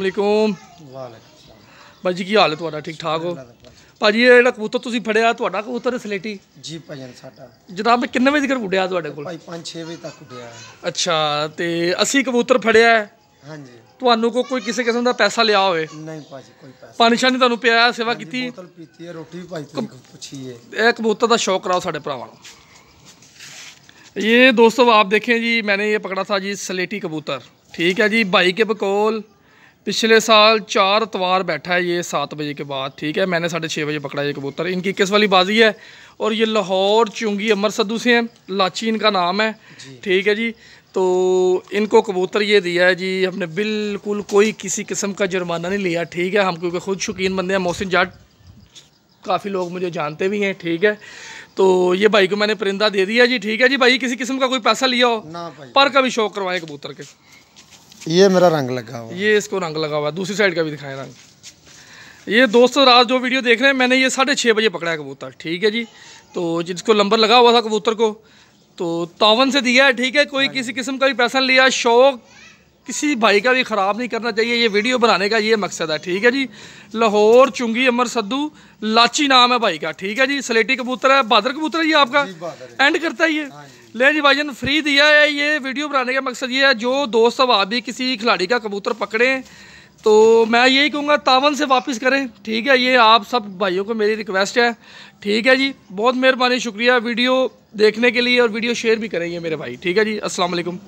ਅਸਲਾਮ ਭਾਜੀ ਕੀ ਹਾਲ ਹੈ ਤੁਹਾਡਾ ਠੀਕ ਠਾਕ ਹੋ ਭਾਜੀ ਇਹ ਜਿਹੜਾ ਕਬੂਤਰ ਤੁਸੀਂ ਫੜਿਆ ਤੁਹਾਡਾ ਕਬੂਤਰ ਹੈ ਸਲੇਟੀ ਜੀ ਭਜਨ ਸਾਡਾ ਜਨਾਬ ਮੈਂ ਕਿੰਨੇ ਵਜੇ ਤੱਕ ਉੱਡਿਆ ਤੁਹਾਡੇ ਕੋਲ ਭਾਈ 5-6 ਵਜੇ ਤੱਕ ਉੱਡਿਆ ਅੱਛਾ ਤੇ ਅਸੀਂ ਕਬੂਤਰ ਫੜਿਆ ਹਾਂਜੀ ਤੁਹਾਨੂੰ ਕੋ ਕੋਈ ਕਿਸੇ ਕਿਸਮ ਦਾ ਪੈਸਾ ਲਿਆ ਹੋਵੇ ਨਹੀਂ ਭਾਜੀ ਕੋਈ ਪੈਸਾ ਪਾਨਿਸ਼ਾ ਨਹੀਂ ਤੁਹਾਨੂੰ ਪਿਆ ਸੇਵਾ ਕੀਤੀ ਬੋਤਲ ਪੀਤੀ ਹੈ ਰੋਟੀ ਵੀ ਭਾਈ ਤੁਸੀਂ ਪੁੱਛੀਏ ਇਹ ਕਬੂਤਰ ਦਾ ਸ਼ੌਕ ਕਰਾਓ ਸਾਡੇ ਭਰਾਵਾਂ ਨੂੰ ਇਹ ਦੋਸਤੋ ਆਪ ਦੇਖੇ ਜੀ ਮੈਨੇ ਇਹ ਪਕੜਾ ਥਾ ਜੀ ਸਲੇਟੀ ਕਬੂਤਰ ठीक है जी भाई के बकौल पिछले साल चार अतवार बैठा है ये सात बजे के बाद ठीक है? मैंने साढ़े छः बजे पकड़ा ये कबूतर। इनकी किस वाली बाजी है? और ये लाहौर चुंगी अमर सद्दू से हैं। लाची इनका नाम है ठीक है जी? तो इनको कबूतर ये दिया है जी हमने बिल्कुल कोई किसी किस्म का जुर्माना नहीं लिया ठीक है? हम क्योंकि खुद शौकीन बंदे हैं मोहसिन जाट काफ़ी लोग मुझे जानते भी हैं ठीक है? तो ये भाई को मैंने परिंदा दे दिया जी ठीक है जी? भाई किसी किस्म का कोई पैसा लिया हो? ना भाई। पर का भी शौक करवाए कबूतर के। ये मेरा रंग लगा हुआ। ये इसको रंग लगा हुआ दूसरी साइड का भी दिखाएँ रंग। ये दोस्तों रात जो वीडियो देख रहे हैं, मैंने ये साढ़े छः बजे पकड़ा है कबूतर, ठीक है जी? तो जिसको लंबर लगा हुआ था कबूतर को तो तावन से दिया है, ठीक है? कोई किसी किस्म का भी पैसा लिया, शौक किसी भाई का भी ख़राब नहीं करना चाहिए ये वीडियो बनाने का ये मकसद है ठीक है जी? लाहौर चुंगी अमर सद्दू लाची नाम है भाई का ठीक है जी? सलेटी कबूतर है बहादुर कबूतर है ये आपका? एंड करता है ये ले जी भाईजान फ्री दिया है ये वीडियो बनाने का मकसद ये है जो दोस्त अब आप भी किसी खिलाड़ी का कबूतर पकड़ें तो मैं यही कहूँगा तावन से वापस करें ठीक है? ये आप सब भाइयों को मेरी रिक्वेस्ट है ठीक है जी? बहुत मेहरबानी शुक्रिया वीडियो देखने के लिए और वीडियो शेयर भी करेंगे मेरे भाई ठीक है जी? वालेकुम